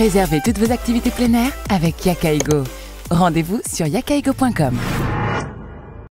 Réservez toutes vos activités plein air avec Yakaigo. Rendez-vous sur yakaigo.com.